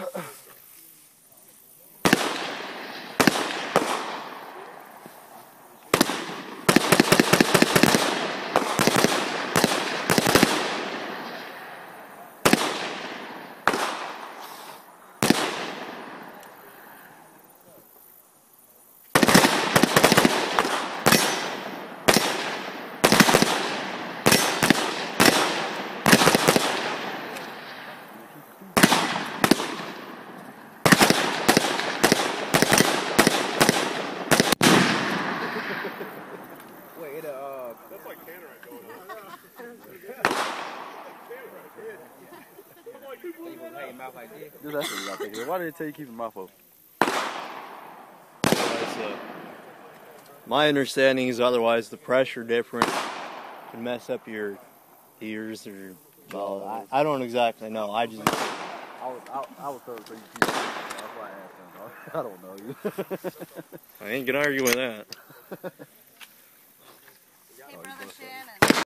Uh-uh. Wait, uh, That's like Tannerite going on. hey, mouth like this. Dude, that's what I think. Why did they tell you to keep your mouth open? Otherwise, uh, my understanding is otherwise the pressure difference can mess up your ears or well, I, I don't exactly know. I just I was, I, I was told to you keep your mouth. That's why I asked him. I don't know you. I ain't gonna argue with that hey, Brother Shannon.